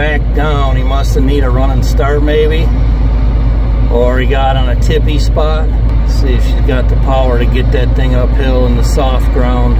Back down. He must have need a running start maybe. Or he got on a tippy spot. Let's see if she's got the power to get that thing uphill in the soft ground.